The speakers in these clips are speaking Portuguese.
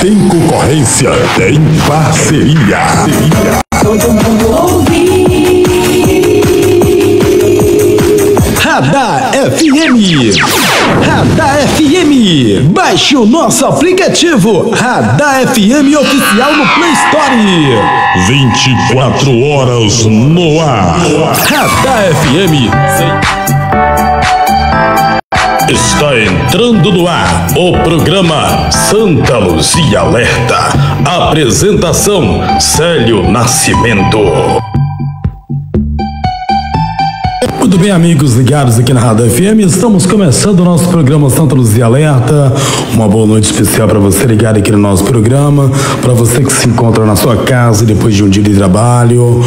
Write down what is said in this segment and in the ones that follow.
Tem concorrência, tem parceria. Todo mundo ouve. Radar FM. Radar FM. Baixe o nosso aplicativo Radar FM Oficial no Play Store. 24 horas no ar. Radar FM. Está entrando no ar o programa Santa Luzia Alerta. Apresentação Célio Nascimento. Muito bem, amigos ligados aqui na Rádio FM, estamos começando o nosso programa Santa Luzia Alerta. Uma boa noite especial para você ligado aqui no nosso programa, para você que se encontra na sua casa depois de um dia de trabalho.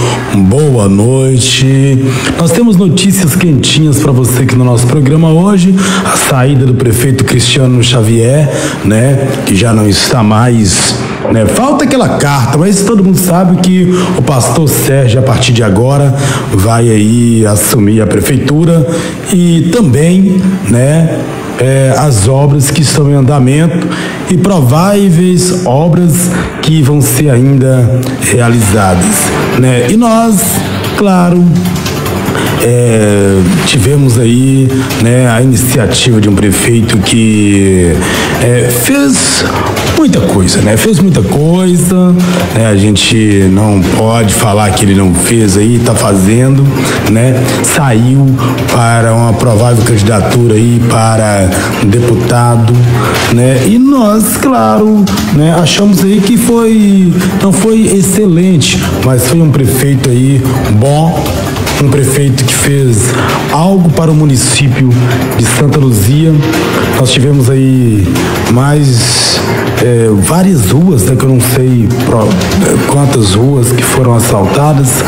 Boa noite. Nós temos notícias quentinhas para você aqui no nosso programa hoje. A saída do prefeito Cristiano Xavier, né, que já não está mais né? Falta aquela carta, mas todo mundo sabe que o pastor Sérgio, a partir de agora, vai aí assumir a prefeitura e também, né? é, as obras que estão em andamento e prováveis obras que vão ser ainda realizadas, né? E nós, claro, é, tivemos aí né, a iniciativa de um prefeito que é, fez muita coisa, né? Fez muita coisa, né? A gente não pode falar que ele não fez aí, tá fazendo, né? Saiu para uma provável candidatura aí para deputado, né? E nós, claro, né? Achamos aí que foi, não foi excelente, mas foi um prefeito aí bom, um prefeito que fez algo para o município de Santa Luzia. Nós tivemos aí mais é, várias ruas, né, que eu não sei quantas ruas que foram assaltadas.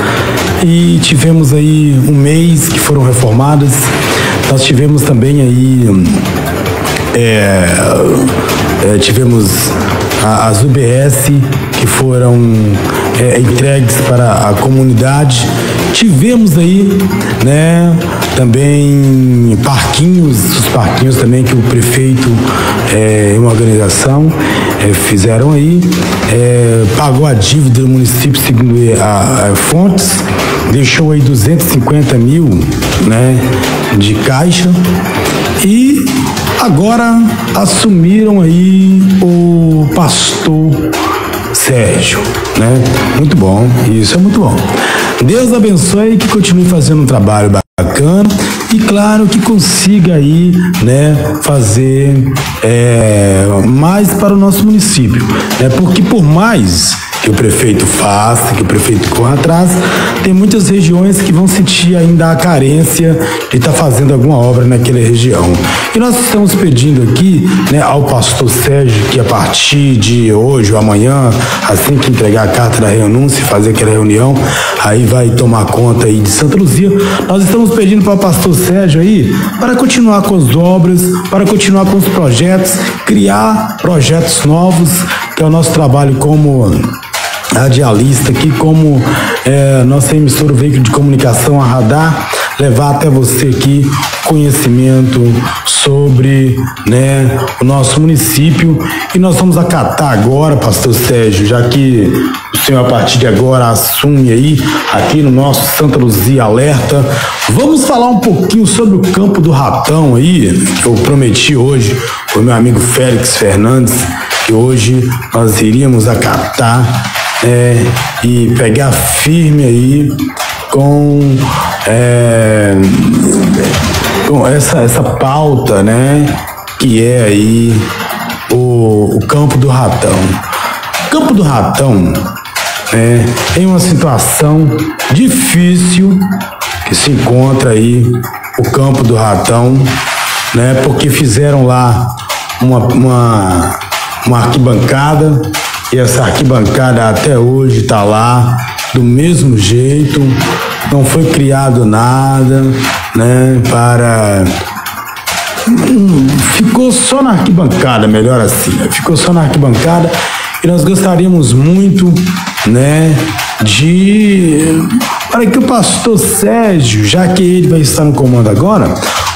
E tivemos aí um mês que foram reformadas. Nós tivemos também aí é, é, tivemos a, as UBS que foram é, entregues para a comunidade. Tivemos aí, né, também parquinhos, os parquinhos também que o prefeito é, uma organização é, fizeram aí, é, pagou a dívida do município segundo a, a fontes, deixou aí 250 mil, né, de caixa e agora assumiram aí o pastor Sérgio, né? Muito bom, isso é muito bom. Deus abençoe e que continue fazendo um trabalho bacana e claro que consiga aí, né, fazer é, mais para o nosso município, né? Porque por mais que o prefeito faça, que o prefeito corra atrás, tem muitas regiões que vão sentir ainda a carência de estar tá fazendo alguma obra naquela região. E nós estamos pedindo aqui né, ao pastor Sérgio que a partir de hoje ou amanhã, assim que entregar a carta da renúncia e fazer aquela reunião, aí vai tomar conta aí de Santa Luzia. Nós estamos pedindo para o pastor Sérgio aí para continuar com as obras, para continuar com os projetos, criar projetos novos, que é o nosso trabalho como radialista aqui, como é, nossa emissora veículo de comunicação, a Radar, levar até você aqui conhecimento sobre né, o nosso município. E nós vamos acatar agora, pastor Sérgio, já que o senhor a partir de agora assume aí aqui no nosso Santa Luzia Alerta, vamos falar um pouquinho sobre o campo do ratão aí, que eu prometi hoje o meu amigo Félix Fernandes, que hoje nós iríamos acatar é, e pegar firme aí com, é, com essa, essa pauta, né? Que é aí o, o campo do ratão. Campo do ratão é em uma situação difícil que se encontra aí o campo do ratão, né? Porque fizeram lá uma, uma, uma arquibancada e essa arquibancada até hoje está lá do mesmo jeito, não foi criado nada, né, para ficou só na arquibancada, melhor assim, né? ficou só na arquibancada e nós gostaríamos muito, né, de para que o pastor Sérgio, já que ele vai estar no comando agora,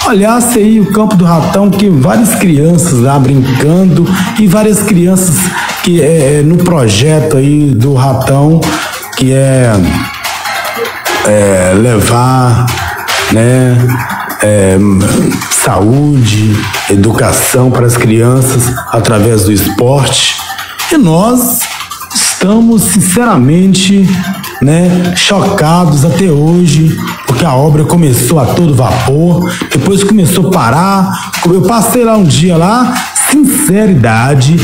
olhasse aí o campo do ratão, que várias crianças lá brincando e várias crianças que é, é no projeto aí do ratão, que é, é levar, né? É, saúde, educação para as crianças através do esporte. E nós estamos sinceramente né, chocados até hoje, porque a obra começou a todo vapor, depois começou a parar. Eu passei lá um dia lá, sinceridade,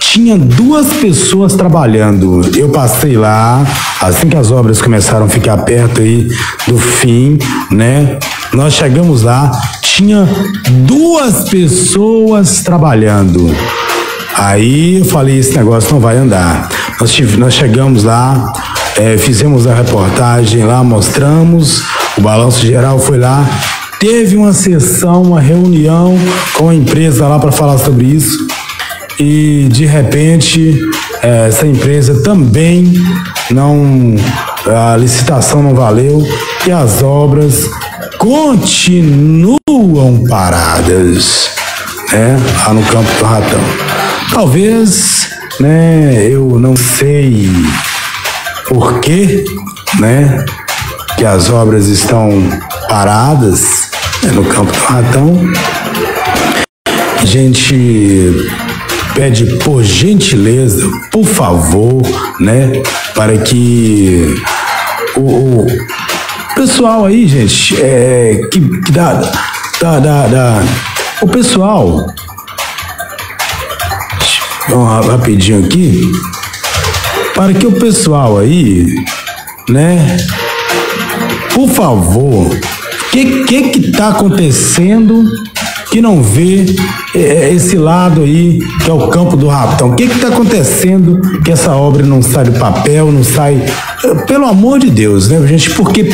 tinha duas pessoas trabalhando. Eu passei lá, assim que as obras começaram a ficar perto aí do fim, né? Nós chegamos lá, tinha duas pessoas trabalhando. Aí eu falei, esse negócio não vai andar. Nós, nós chegamos lá, é, fizemos a reportagem lá, mostramos, o balanço geral foi lá, teve uma sessão, uma reunião com a empresa lá para falar sobre isso e de repente é, essa empresa também não a licitação não valeu e as obras continuam paradas né, lá no campo do Ratão. Talvez, né, eu não sei por que, né, que as obras estão paradas né, no campo do Ratão. A gente pede por gentileza, por favor, né, para que o, o pessoal aí, gente, é, que, que dá, dá, dá, dá, o pessoal, vamos rapidinho aqui, para que o pessoal aí, né, por favor, o que que que tá acontecendo que não vê é, é, esse lado aí, que é o campo do ratão. O que está acontecendo que essa obra não sai do papel, não sai. É, pelo amor de Deus, né, gente? Porque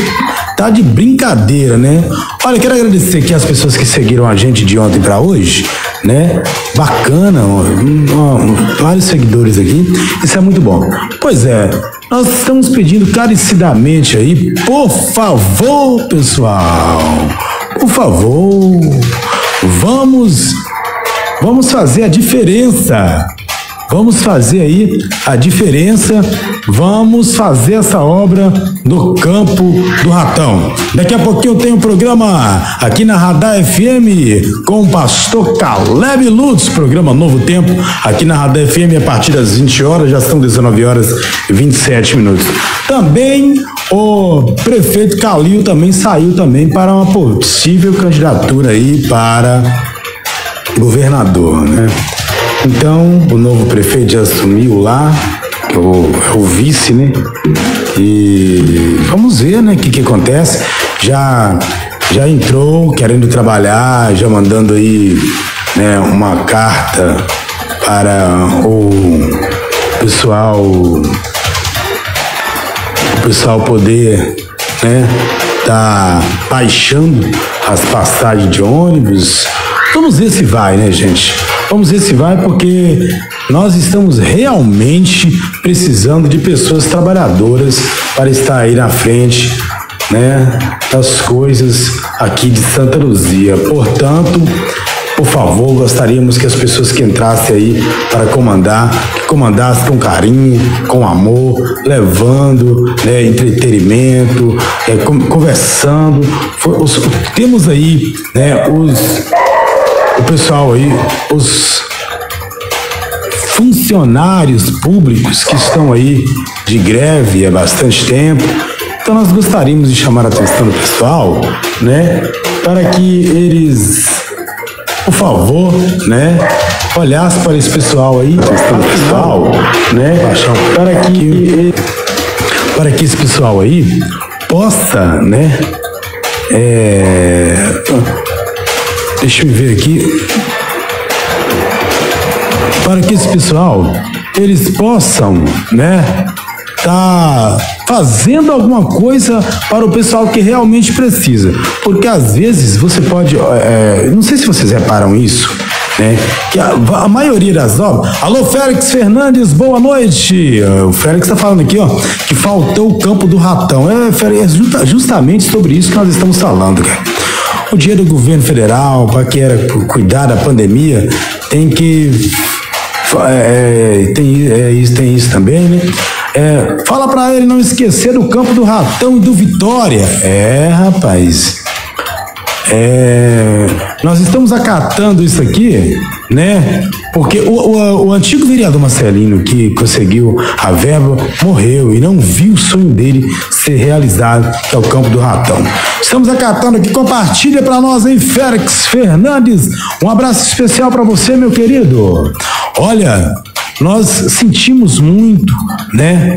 tá de brincadeira, né? Olha, quero agradecer aqui as pessoas que seguiram a gente de ontem para hoje, né? Bacana, ó, ó, vários seguidores aqui. Isso é muito bom. Pois é, nós estamos pedindo carecidamente aí, por favor, pessoal, por favor, Vamos, vamos fazer a diferença. Vamos fazer aí a diferença. Vamos fazer essa obra no campo do Ratão. Daqui a pouquinho tenho um programa aqui na Radar FM com o pastor Caleb Lutz, programa Novo Tempo, aqui na Radar FM a partir das 20 horas, já são 19 horas e 27 minutos. Também o prefeito Calil também saiu também para uma possível candidatura aí para governador, né? Então, o novo prefeito já assumiu lá, é o, é o vice, né? E vamos ver, né, o que, que acontece. Já, já entrou querendo trabalhar, já mandando aí né, uma carta para o pessoal o pessoal poder né tá baixando as passagens de ônibus vamos ver se vai né gente Vamos ver se vai, porque nós estamos realmente precisando de pessoas trabalhadoras para estar aí na frente, né, das coisas aqui de Santa Luzia. Portanto, por favor, gostaríamos que as pessoas que entrassem aí para comandar, que comandassem com carinho, com amor, levando né, entretenimento, é, conversando. Os, temos aí né, os pessoal aí, os funcionários públicos que estão aí de greve há bastante tempo. Então nós gostaríamos de chamar a atenção do pessoal, né, para que eles, por favor, né, olhassem para esse pessoal aí, questão do pessoal, né, para que para que esse pessoal aí possa, né, é, Deixa eu ver aqui. Para que esse pessoal eles possam, né, tá fazendo alguma coisa para o pessoal que realmente precisa. Porque às vezes você pode, é, não sei se vocês reparam isso, né? Que a, a, maioria das obras. Alô, Félix Fernandes, boa noite. O Félix está falando aqui, ó, que faltou o campo do ratão. É, Félix, é justamente sobre isso que nós estamos falando, cara. O dinheiro do governo federal, para que era cuidar da pandemia, tem que. É, tem, é, isso, tem isso também, né? É, fala para ele não esquecer do campo do Ratão e do Vitória. É, rapaz. É, nós estamos acatando isso aqui, né? Porque o, o, o, antigo vereador Marcelino, que conseguiu a verba, morreu e não viu o sonho dele ser realizado, que é o campo do ratão. Estamos acatando aqui, compartilha para nós aí, Félix Fernandes. Um abraço especial para você, meu querido. Olha, nós sentimos muito, né?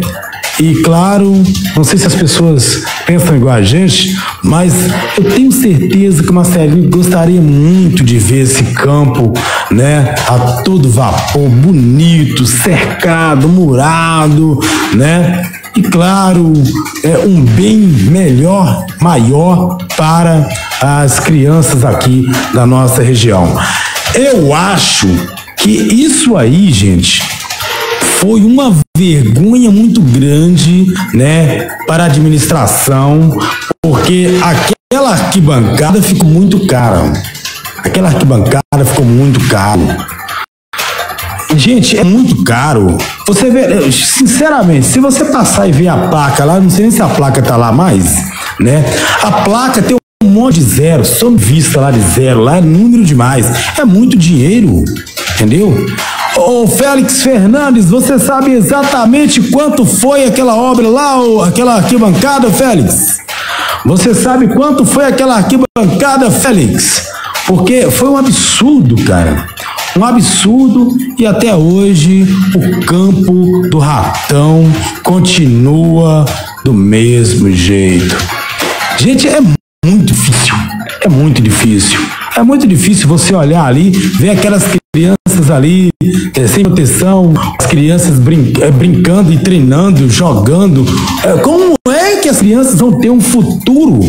E claro, não sei se as pessoas pensam igual a gente, mas eu tenho certeza que o Marcelinho gostaria muito de ver esse campo, né, a todo vapor, bonito, cercado, murado, né? E claro, é um bem melhor, maior para as crianças aqui da nossa região. Eu acho que isso aí, gente, foi uma vergonha muito grande, né, para a administração, porque aquela arquibancada ficou muito cara. Aquela arquibancada ficou muito caro. Gente, é muito caro. Você vê, sinceramente, se você passar e ver a placa lá, não sei nem se a placa tá lá mais, né? A placa tem um monte de zero, só vista lá de zero, lá é número demais. É muito dinheiro, entendeu? Ô Félix Fernandes, você sabe exatamente quanto foi aquela obra lá, ou aquela arquibancada, Félix? Você sabe quanto foi aquela arquibancada, Félix? Porque foi um absurdo, cara. Um absurdo e até hoje o campo do ratão continua do mesmo jeito. Gente, é muito difícil. É muito difícil. É muito difícil você olhar ali, ver aquelas crianças ali é, sem proteção, as crianças brin é, brincando e treinando, jogando. É, como é que as crianças vão ter um futuro?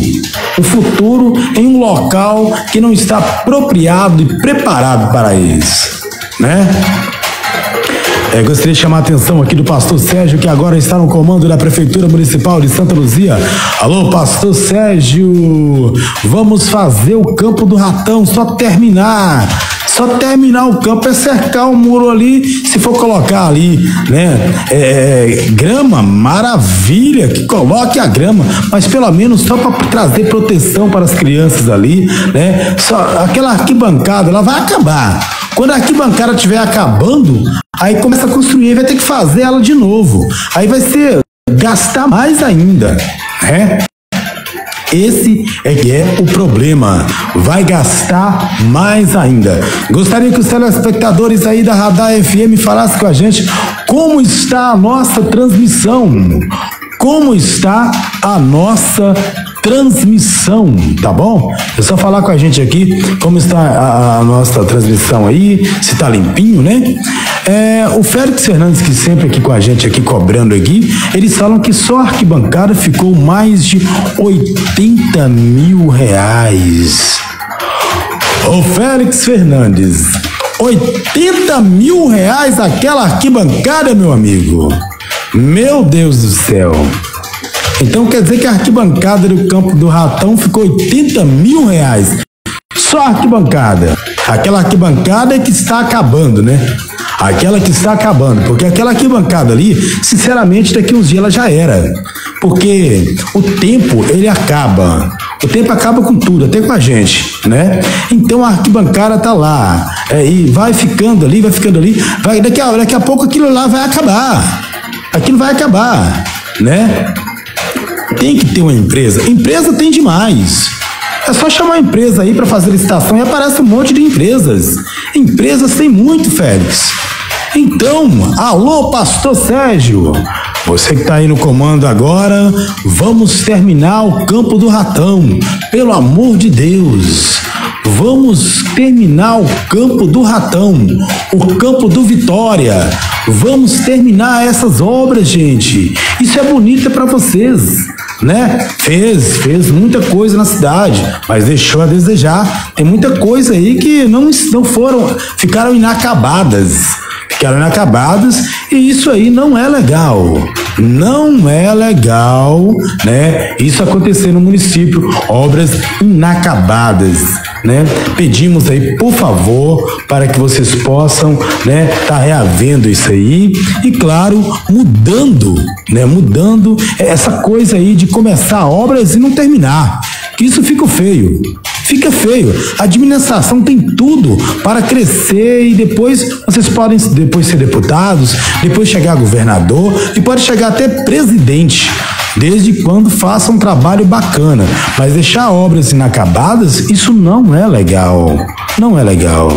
Um futuro em um local que não está apropriado e preparado para eles, né? É, gostaria de chamar a atenção aqui do pastor Sérgio, que agora está no comando da Prefeitura Municipal de Santa Luzia. Alô, pastor Sérgio, vamos fazer o campo do ratão, só terminar. Só terminar o campo é cercar o muro ali, se for colocar ali, né? É, grama, maravilha, que coloque a grama, mas pelo menos só para trazer proteção para as crianças ali, né? Só aquela arquibancada, ela vai acabar. Quando a arquibancada estiver acabando, aí começa a construir, vai ter que fazer ela de novo. Aí vai ser gastar mais ainda, né? Esse é que é o problema. Vai gastar mais ainda. Gostaria que os telespectadores aí da Radar FM falassem com a gente como está a nossa transmissão. Como está a nossa transmissão, tá bom? É só falar com a gente aqui como está a, a nossa transmissão aí, se tá limpinho, né? É, o Félix Fernandes, que sempre aqui com a gente, aqui cobrando aqui, eles falam que só a arquibancada ficou mais de 80 mil reais. Ô Félix Fernandes, 80 mil reais aquela arquibancada, meu amigo. Meu Deus do céu. Então quer dizer que a arquibancada do campo do Ratão ficou 80 mil reais. Só arquibancada. Aquela arquibancada que está acabando, né? Aquela que está acabando, porque aquela arquibancada ali, sinceramente, daqui uns dias ela já era. Porque o tempo, ele acaba. O tempo acaba com tudo, até com a gente, né? Então a arquibancada tá lá. É, e vai ficando ali, vai ficando ali. Vai, daqui, a, daqui a pouco aquilo lá vai acabar. Aquilo vai acabar, né? Tem que ter uma empresa. Empresa tem demais. É só chamar a empresa aí para fazer licitação e aparece um monte de empresas. Empresas tem muito, Félix. Então, alô, pastor Sérgio. Você que está aí no comando agora, vamos terminar o campo do ratão. Pelo amor de Deus. Vamos terminar o campo do ratão, o campo do Vitória. Vamos terminar essas obras, gente. Isso é bonito para vocês né? Fez, fez muita coisa na cidade, mas deixou a desejar. Tem muita coisa aí que não, não foram, ficaram inacabadas. Ficaram inacabadas e isso aí não é legal. Não é legal, né? Isso acontecer no município, obras inacabadas, né? Pedimos aí, por favor, para que vocês possam, né, tá reavendo isso aí e claro, mudando, né, mudando essa coisa aí de começar obras e não terminar. Que isso fica feio fica feio. A administração tem tudo para crescer e depois vocês podem depois ser deputados, depois chegar governador e pode chegar até presidente. Desde quando faça um trabalho bacana, mas deixar obras inacabadas, isso não é legal. Não é legal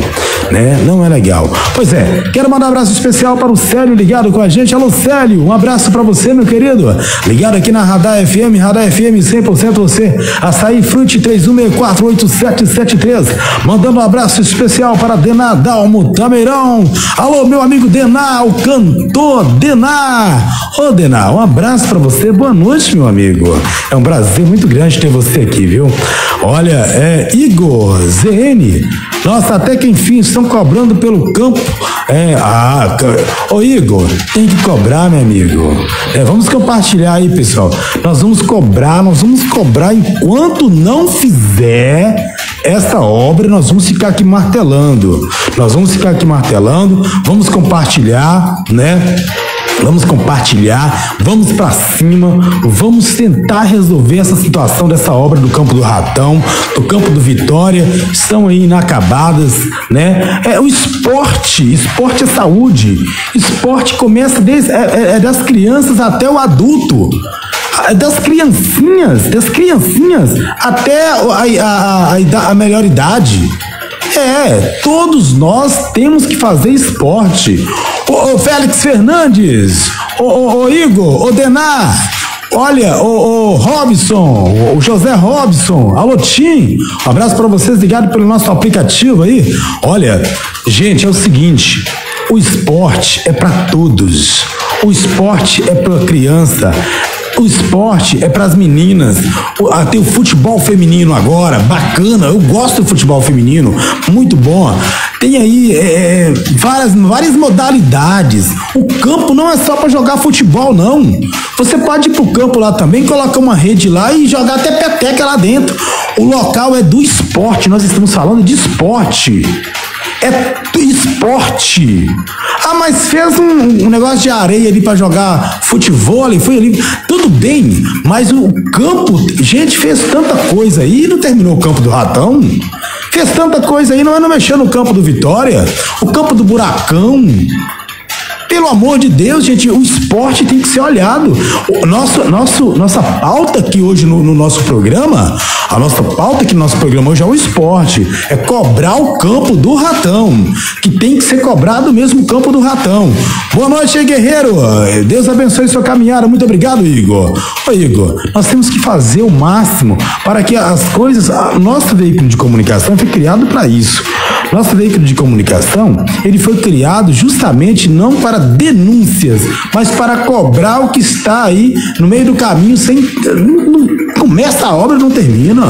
né? Não é legal. Pois é, quero mandar um abraço especial para o Célio ligado com a gente. Alô, Célio, um abraço para você, meu querido. Ligado aqui na Radar FM, Radar FM 100% você. Açaí Frute 31648773. Mandando um abraço especial para Denar Dalmo Tameirão. Alô, meu amigo Denar, o cantor Denar. Ô, Denar, um abraço para você. Boa noite, meu amigo. É um prazer muito grande ter você aqui, viu? Olha, é Igor ZN. Nossa, até que enfim estão cobrando pelo campo. É, ah, ô Igor, tem que cobrar, meu amigo. É, vamos compartilhar aí, pessoal. Nós vamos cobrar, nós vamos cobrar enquanto não fizer essa obra, nós vamos ficar aqui martelando. Nós vamos ficar aqui martelando, vamos compartilhar, né? Vamos compartilhar, vamos para cima, vamos tentar resolver essa situação dessa obra do Campo do Ratão, do Campo do Vitória, estão aí inacabadas, né? É o esporte, esporte é saúde, esporte começa desde, é, é, é das crianças até o adulto é das criancinhas, das criancinhas até a, a, a, a melhor idade. É, todos nós temos que fazer esporte. Ô, ô Félix Fernandes, ô, ô, ô Igor, ô Denar, Olha, o, Robson, o José Robson, alô Tim, um abraço para vocês ligado pelo nosso aplicativo aí. Olha, gente, é o seguinte, o esporte é para todos. O esporte é para criança, o esporte é para as meninas. Ah, tem o futebol feminino agora, bacana. Eu gosto do futebol feminino, muito bom. Tem aí é, é várias, várias modalidades. O campo não é só para jogar futebol, não. Você pode ir pro campo lá também, colocar uma rede lá e jogar até peteca lá dentro. O local é do esporte. Nós estamos falando de esporte é esporte. Ah, mas fez um, um negócio de areia ali para jogar futebol, foi ali. Tudo bem, mas o campo, gente, fez tanta coisa aí e não terminou o campo do ratão. Fez tanta coisa aí, não é não mexer no campo do Vitória, o campo do Buracão. Pelo amor de Deus, gente, o esporte tem que ser olhado. O nosso, nosso, nossa pauta aqui hoje no, no nosso programa, a nossa pauta aqui no nosso programa hoje é o esporte. É cobrar o campo do ratão. Que tem que ser cobrado mesmo o campo do ratão. Boa noite, guerreiro. Deus abençoe sua caminhada. Muito obrigado, Igor. Ô, Igor, nós temos que fazer o máximo para que as coisas. Nosso veículo de comunicação foi criado para isso. Nosso veículo de comunicação, ele foi criado justamente não para denúncias, mas para cobrar o que está aí no meio do caminho sem começa a obra e não termina.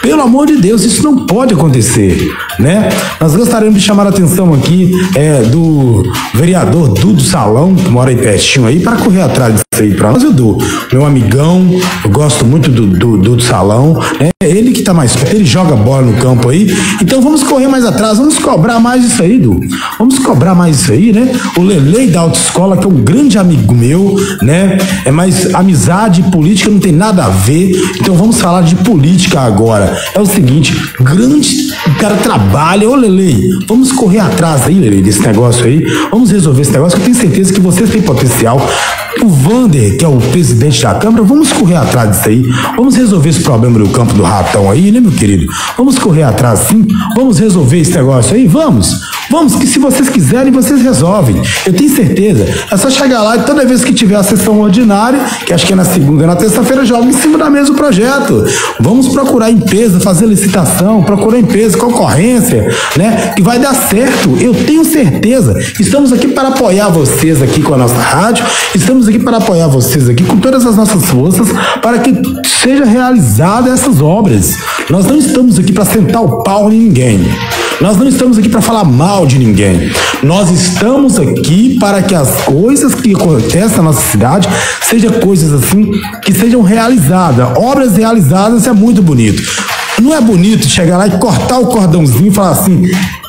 Pelo amor de Deus, isso não pode acontecer, né? Nós gostaríamos de chamar a atenção aqui é, do vereador Dudu Salão, que mora aí pertinho aí, para correr atrás aí para nós, Dudu. Meu amigão, eu gosto muito do Dudu Salão, né? Ele que tá mais perto, ele joga bola no campo aí. Então vamos correr mais atrás, vamos cobrar mais isso aí, Dudu. Vamos cobrar mais isso aí, né? O Lelei da autoescola, que é um grande amigo meu, né? É mais amizade política não tem nada a ver. Então vamos falar de política agora é o seguinte, grande, cara trabalha, ô Lele, vamos correr atrás aí, Lele, desse negócio aí, vamos resolver esse negócio, que eu tenho certeza que vocês têm potencial. O Vander, que é o presidente da Câmara, vamos correr atrás disso aí, vamos resolver esse problema do campo do ratão aí, né, meu querido? Vamos correr atrás sim, vamos resolver esse negócio aí, vamos. Vamos, que se vocês quiserem, vocês resolvem. Eu tenho certeza. É só chegar lá e toda vez que tiver a sessão ordinária, que acho que é na segunda e na terça-feira, joga em cima da mesa o projeto. Vamos procurar empresa, fazer licitação, procurar empresa, concorrência, né? Que vai dar certo. Eu tenho certeza. Estamos aqui para apoiar vocês aqui com a nossa rádio. Estamos aqui para apoiar vocês aqui com todas as nossas forças para que seja realizada essas obras. Nós não estamos aqui para sentar o pau em ninguém. Nós não estamos aqui para falar mal de ninguém. Nós estamos aqui para que as coisas que acontecem na nossa cidade sejam coisas assim que sejam realizadas. Obras realizadas é muito bonito. Não é bonito chegar lá e cortar o cordãozinho e falar assim: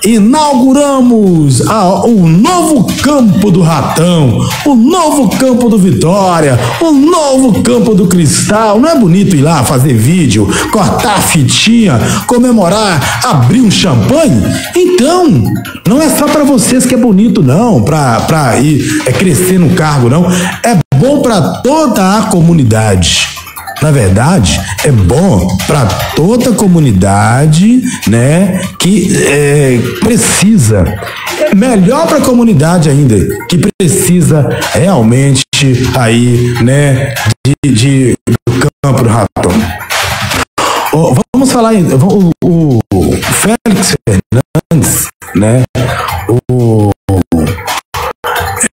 inauguramos a, o novo campo do Ratão, o novo campo do Vitória, o novo campo do Cristal. Não é bonito ir lá fazer vídeo, cortar a fitinha, comemorar, abrir um champanhe? Então, não é só para vocês que é bonito, não, para ir é, crescer no cargo, não. É bom para toda a comunidade na verdade, é bom para toda a comunidade, né, que é, precisa. É melhor para a comunidade ainda, que precisa realmente aí, né, de, de do campo do ratão. Oh, vamos falar o, o, o Félix Fernandes, né? O,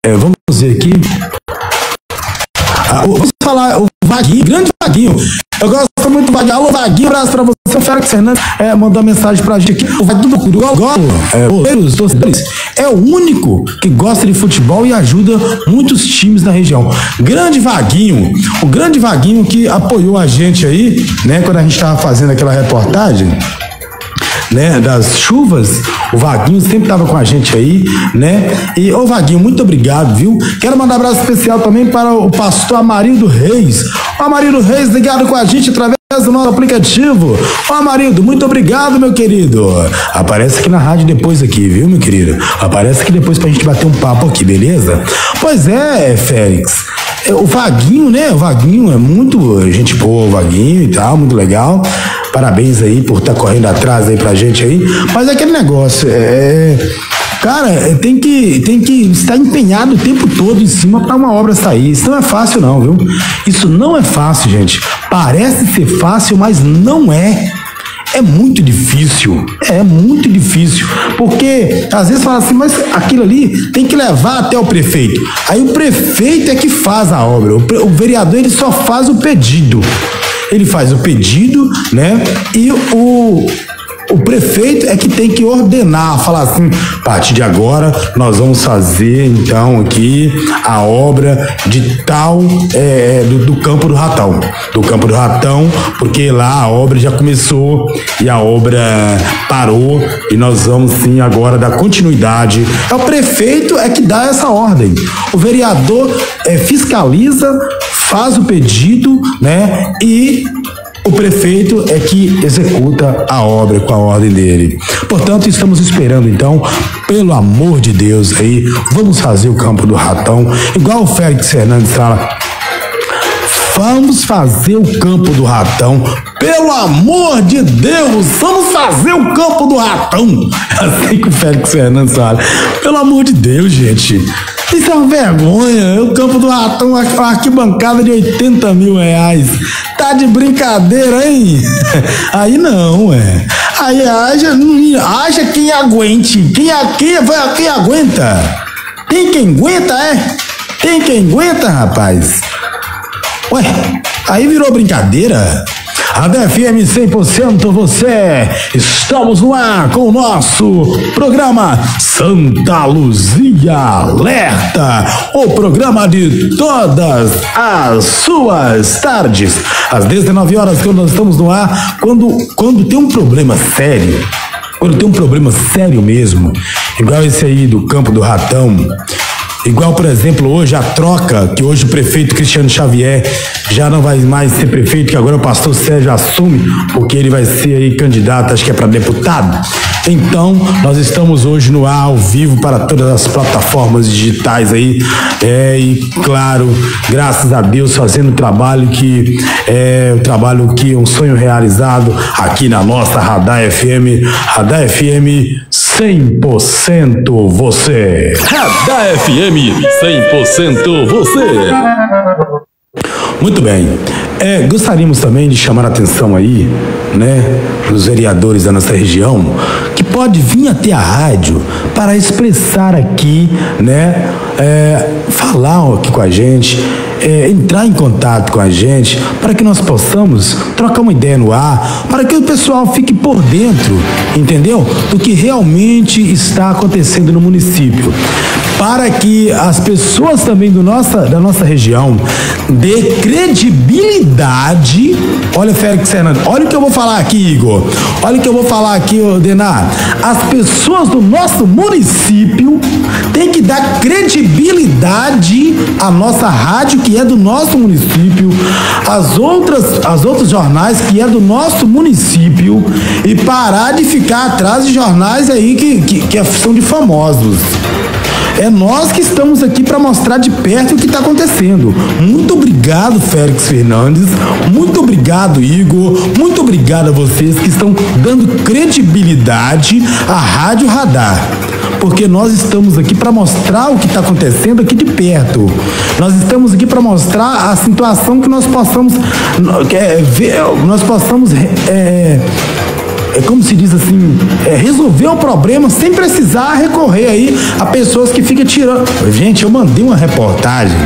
é, vamos ver aqui. Ah, vamos falar o Vaguinho, grande Vaguinho. Eu gosto muito do Vaguinho. Alô, Vaguinho, abraço pra você. O Félix Fernandes é, mandou uma mensagem pra gente aqui. O Vaguinho do Golo, é, goleiros, torcedores, é o único que gosta de futebol e ajuda muitos times na região. Grande Vaguinho, o grande Vaguinho que apoiou a gente aí, né, quando a gente tava fazendo aquela reportagem né, das chuvas, o Vaguinho sempre estava com a gente aí, né? E, ô Vaguinho, muito obrigado, viu? Quero mandar um abraço especial também para o pastor Amarildo Reis. O Amarildo Reis ligado com a gente através do nosso aplicativo. Ô Amarildo, muito obrigado, meu querido. Aparece aqui na rádio depois aqui, viu, meu querido? Aparece aqui depois pra gente bater um papo aqui, beleza? Pois é, Félix. É, o Vaguinho, né? O Vaguinho é muito gente boa, o Vaguinho e tal, muito legal. Parabéns aí por estar tá correndo atrás aí pra gente aí. Mas é aquele negócio, é. Cara, é, tem que, tem que estar empenhado o tempo todo em cima para uma obra sair. Isso não é fácil, não, viu? Isso não é fácil, gente. Parece ser fácil, mas não é. É muito difícil, é muito difícil, porque às vezes fala assim, mas aquilo ali tem que levar até o prefeito. Aí o prefeito é que faz a obra, o, vereador ele só faz o pedido ele faz o pedido, né? E o, o prefeito é que tem que ordenar, falar assim, a partir de agora nós vamos fazer então aqui a obra de tal é, do, do, campo do ratão, do campo do ratão, porque lá a obra já começou e a obra parou e nós vamos sim agora dar continuidade. É o prefeito é que dá essa ordem. O vereador é, fiscaliza, faz o pedido, né? E o prefeito é que executa a obra com a ordem dele. Portanto, estamos esperando então, pelo amor de Deus aí, vamos fazer o campo do ratão, igual o Félix Fernandes fala. Vamos fazer o campo do ratão. Pelo amor de Deus, vamos fazer o campo do ratão. Assim que o Félix Fernandes fala. Pelo amor de Deus, gente. Isso é uma vergonha. O campo do ratão, uma arquibancada de 80 mil reais. Tá de brincadeira, hein? Aí não, é. Aí haja, haja quem aguente. Quem, quem, quem aguenta? Tem quem aguenta, é? Tem quem aguenta, rapaz? Ué, aí virou brincadeira? A DFM 100% você. Estamos no ar com o nosso programa Santa Luzia Alerta, o programa de todas as suas tardes, às 19 horas quando nós estamos no ar, quando quando tem um problema sério, quando tem um problema sério mesmo, igual esse aí do campo do ratão, Igual, por exemplo, hoje a troca, que hoje o prefeito Cristiano Xavier já não vai mais ser prefeito, que agora o pastor Sérgio assume, porque ele vai ser aí candidato, acho que é para deputado. Então, nós estamos hoje no ar, ao vivo, para todas as plataformas digitais aí. É, e, claro, graças a Deus, fazendo o trabalho que é o trabalho que é um sonho realizado aqui na nossa Radar FM. Radar FM 100% você. Radar FM 100% você. Muito bem. É, gostaríamos também de chamar a atenção aí, né, dos vereadores da nossa região, que pode vir até a rádio para expressar aqui, né? É, falar aqui com a gente, é, entrar em contato com a gente, para que nós possamos trocar uma ideia no ar, para que o pessoal fique por dentro, entendeu? Do que realmente está acontecendo no município para que as pessoas também do nossa, da nossa região dê credibilidade. Olha, Félix Fernandes, olha o que eu vou falar aqui, Igor. Olha o que eu vou falar aqui, Denar. As pessoas do nosso município têm que dar credibilidade à nossa rádio, que é do nosso município, as outras, as outros jornais que é do nosso município, e parar de ficar atrás de jornais aí que, que, que são de famosos. É nós que estamos aqui para mostrar de perto o que está acontecendo. Muito obrigado, Félix Fernandes. Muito obrigado, Igor. Muito obrigado a vocês que estão dando credibilidade à Rádio Radar porque nós estamos aqui para mostrar o que está acontecendo aqui de perto. Nós estamos aqui para mostrar a situação que nós possamos, é, ver, nós possamos é, é como se diz assim, é, resolver o problema sem precisar recorrer aí a pessoas que ficam tirando. Gente, eu mandei uma reportagem,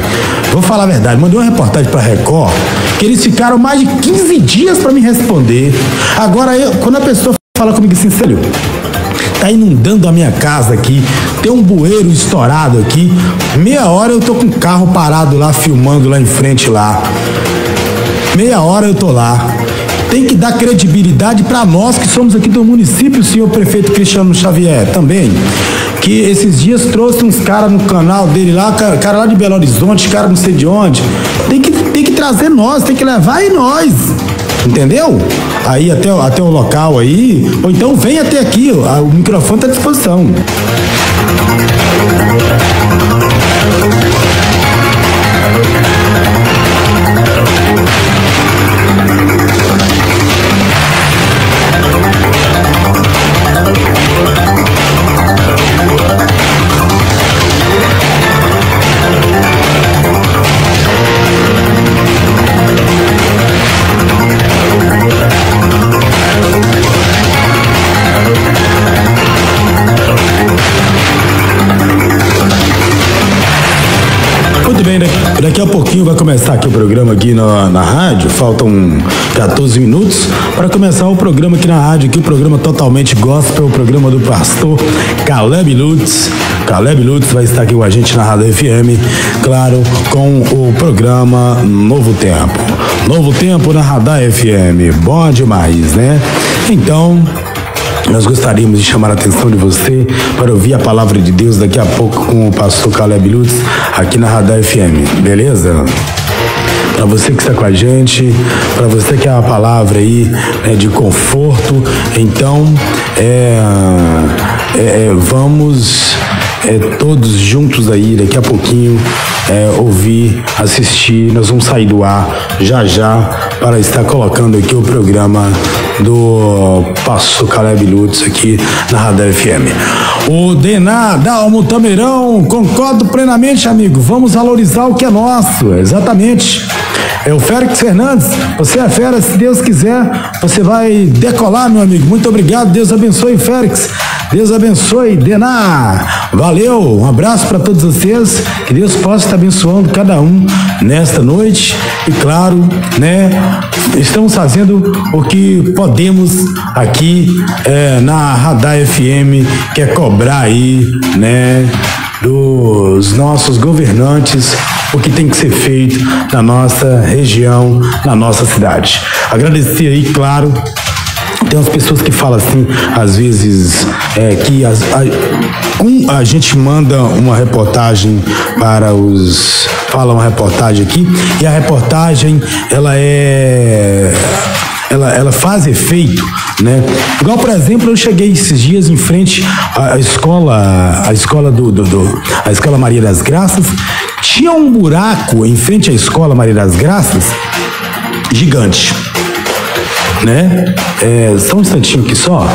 vou falar a verdade, mandei uma reportagem para Record, que eles ficaram mais de 15 dias para me responder. Agora, eu, quando a pessoa fala comigo assim, sério, tá inundando a minha casa aqui, tem um bueiro estourado aqui, meia hora eu tô com o carro parado lá, filmando lá em frente lá. Meia hora eu tô lá tem que dar credibilidade para nós que somos aqui do município, senhor prefeito Cristiano Xavier, também. Que esses dias trouxe uns caras no canal dele lá, cara lá de Belo Horizonte, cara não sei de onde. Tem que, tem que trazer nós, tem que levar aí nós. Entendeu? Aí até, até o local aí, ou então vem até aqui, o microfone está à disposição. Na, rádio, faltam 14 minutos para começar o programa aqui na rádio, aqui o programa totalmente gospel, o programa do pastor Caleb Lutz. Caleb Lutz vai estar aqui com a gente na Rádio FM, claro, com o programa Novo Tempo. Novo Tempo na Radar FM, bom demais, né? Então, nós gostaríamos de chamar a atenção de você para ouvir a palavra de Deus daqui a pouco com o pastor Caleb Lutz aqui na Radar FM, beleza? Para você que está com a gente, para você que é uma palavra aí né, de conforto, então é, é, é vamos é, todos juntos aí daqui a pouquinho é, ouvir, assistir. Nós vamos sair do ar já já para estar colocando aqui o programa do Passo Caleb Lutz aqui na Radar FM. O Dená Dalmo Tameirão, concordo plenamente, amigo. Vamos valorizar o que é nosso, exatamente. É o Félix Fernandes, você é fera, se Deus quiser, você vai decolar, meu amigo. Muito obrigado, Deus abençoe, Félix. Deus abençoe, Dená. Valeu, um abraço para todos vocês. Que Deus possa estar abençoando cada um nesta noite. E claro, né, estamos fazendo o que podemos aqui é, na Radar FM, que é cobrar aí, né, dos nossos governantes o que tem que ser feito na nossa região, na nossa cidade. Agradecer aí, claro, tem umas pessoas que falam assim, às vezes, é, que as, a, um, a gente manda uma reportagem para os. Fala uma reportagem aqui, e a reportagem, ela é. Ela, ela faz efeito, né? Igual, por exemplo, eu cheguei esses dias em frente à escola, a escola do, do, do a escola Maria das Graças, tinha um buraco em frente à escola Maria das Graças gigante né? É, só um instantinho aqui só.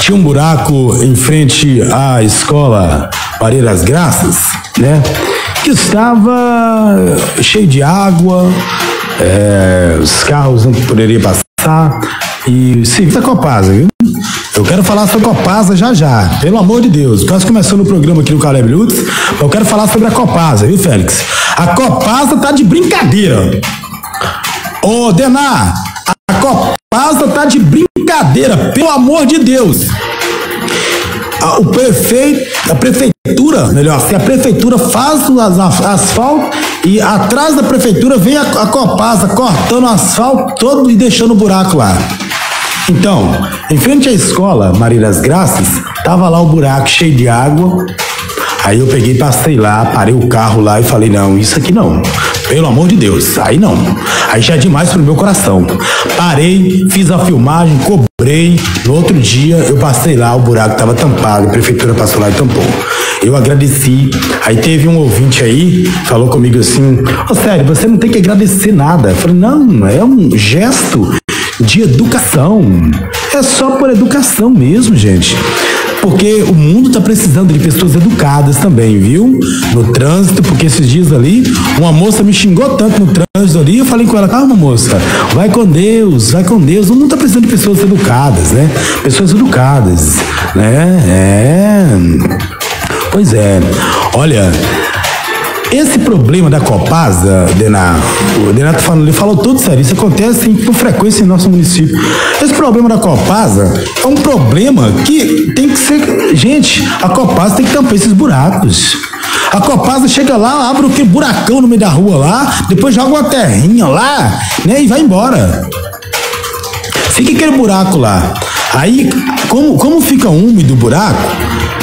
Tinha um buraco em frente à escola Maria das Graças, né? que estava cheio de água, é, os carros não poderiam passar e serviço da Copasa, viu? Eu quero falar sobre a Copasa já já, pelo amor de Deus. Quase começando o programa aqui no Caleb Lutz, eu quero falar sobre a Copasa, viu, Félix? A Copasa tá de brincadeira. Ô, Denar, a Copasa tá de brincadeira, pelo amor de Deus. A, o prefeito, a prefeitura, melhor, se a prefeitura faz o as- asfalto e atrás da prefeitura vem a, a Copasa cortando o asfalto todo e deixando o buraco lá. Então, em frente à escola Maria das Graças, tava lá o buraco cheio de água. Aí eu peguei, passei lá, parei o carro lá e falei, não, isso aqui não. Pelo amor de Deus, aí não. Aí já é demais pro meu coração. Parei, fiz a filmagem, cobrei. No outro dia eu passei lá, o buraco tava tampado, a prefeitura passou lá e tampou. Eu agradeci. Aí teve um ouvinte aí, falou comigo assim: Ô sério, você não tem que agradecer nada. Eu falei, não, é um gesto de educação. É só por educação mesmo, gente. Porque o mundo está precisando de pessoas educadas também, viu? No trânsito, porque esses dias ali, uma moça me xingou tanto no trânsito ali, eu falei com ela, calma moça, vai com Deus, vai com Deus. O mundo está precisando de pessoas educadas, né? Pessoas educadas, né? É. Pois é. Olha, esse problema da Copasa, Denar, o Denato falando, ele falou tudo sério, isso acontece com frequência em nosso município. Esse problema da Copasa é um problema que tem que ser. Gente, a Copasa tem que tampar esses buracos. A Copasa chega lá, abre aquele buracão no meio da rua lá, depois joga uma terrinha lá, né, e vai embora. Fica aquele buraco lá. Aí, como, como fica úmido o buraco,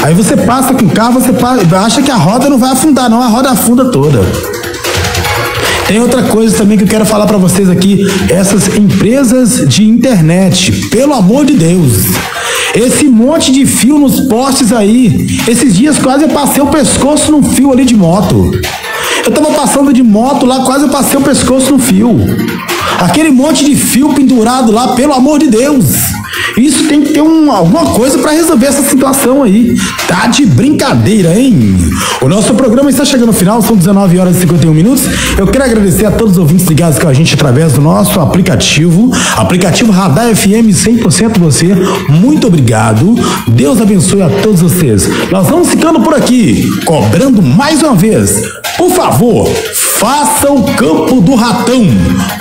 aí você passa com o carro, você pa- acha que a roda não vai afundar, não, a roda afunda toda. Tem outra coisa também que eu quero falar para vocês aqui, essas empresas de internet, pelo amor de Deus. Esse monte de fio nos postes aí. Esses dias quase eu passei o pescoço num fio ali de moto. Eu tava passando de moto lá, quase eu passei o pescoço no fio. Aquele monte de fio pendurado lá, pelo amor de Deus. Isso tem que ter um, alguma coisa para resolver essa situação aí. Tá de brincadeira, hein? O nosso programa está chegando ao final, são 19 horas e 51 minutos. Eu quero agradecer a todos os ouvintes ligados com a gente através do nosso aplicativo, aplicativo Radar FM 100% você. Muito obrigado. Deus abençoe a todos vocês. Nós vamos ficando por aqui, cobrando mais uma vez. Por favor, faça o campo do ratão.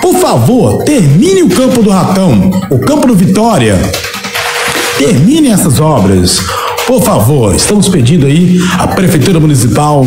Por favor, termine o campo do ratão, o campo do Vitória. Termine essas obras. Por favor, estamos pedindo aí a Prefeitura Municipal,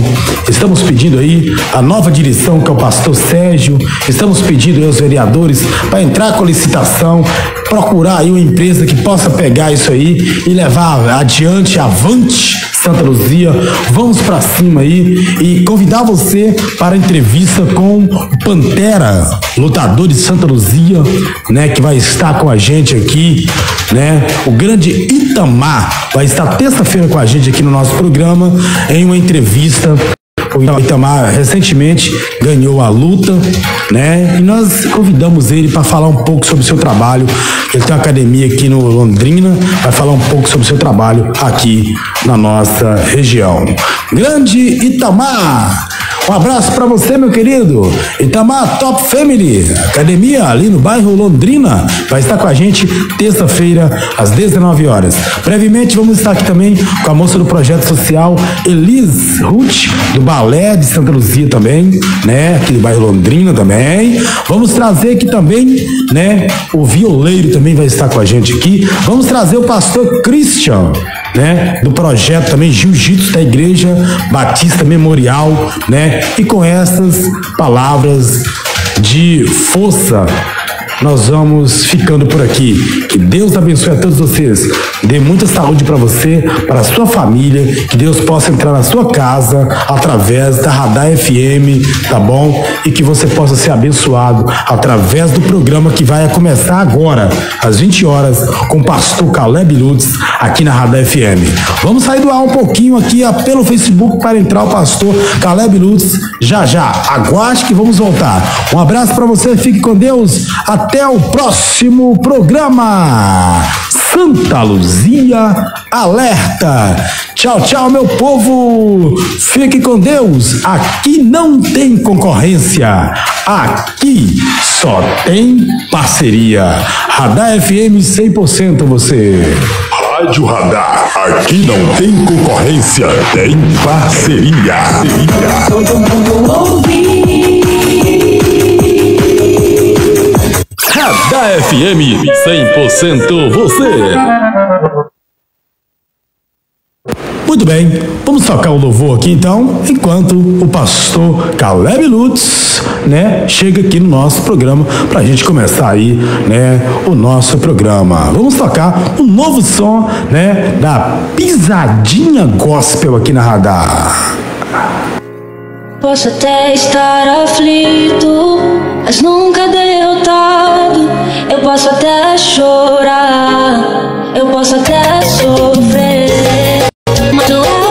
estamos pedindo aí a nova direção, que é o pastor Sérgio, estamos pedindo aí aos vereadores para entrar com a licitação, procurar aí uma empresa que possa pegar isso aí e levar adiante, avante Santa Luzia. Vamos para cima aí e convidar você para a entrevista com o Pantera, lutador de Santa Luzia, né, que vai estar com a gente aqui, né? O grande Itamar vai estar terça-feira com a gente aqui no nosso programa em uma entrevista o Itamar recentemente ganhou a luta, né? E nós convidamos ele para falar um pouco sobre o seu trabalho. Ele tem uma academia aqui no Londrina, vai falar um pouco sobre o seu trabalho aqui na nossa região. Grande Itamar! Um abraço para você, meu querido. Itamar Top Family, academia ali no bairro Londrina, vai estar com a gente terça-feira às 19 horas. Brevemente vamos estar aqui também com a moça do projeto social Elis Ruth, do Balé de Santa Luzia também, né? Aqui do bairro Londrina também. Vamos trazer aqui também, né? O violeiro também vai estar com a gente aqui. Vamos trazer o pastor Christian né, do projeto também Jiu-Jitsu da Igreja Batista Memorial, né? E com essas palavras de força, nós vamos ficando por aqui. Que Deus abençoe a todos vocês. Dê muita saúde para você, para a sua família, que Deus possa entrar na sua casa através da Radar FM, tá bom? E que você possa ser abençoado através do programa que vai começar agora, às 20 horas, com o pastor Caleb Lutz, aqui na Radar FM. Vamos sair do ar um pouquinho aqui pelo Facebook para entrar o pastor Caleb Lutz já já. Aguarde que vamos voltar. Um abraço para você, fique com Deus. Até o próximo programa. Santa Luzia alerta. Tchau, tchau, meu povo. Fique com Deus. Aqui não tem concorrência. Aqui só tem parceria. Radar FM 100% você. Rádio Radar. Aqui não tem concorrência, tem parceria. Todo mundo ouve. Radar FM 100% você. Muito bem, vamos tocar o louvor aqui então, enquanto o pastor Caleb Lutz, né, chega aqui no nosso programa para a gente começar aí, né, o nosso programa. Vamos tocar um novo som, né, da Pisadinha Gospel aqui na Radar. Posso até estar aflito, mas nunca derrotado. Eu posso até chorar, eu posso até sofrer, mas não. É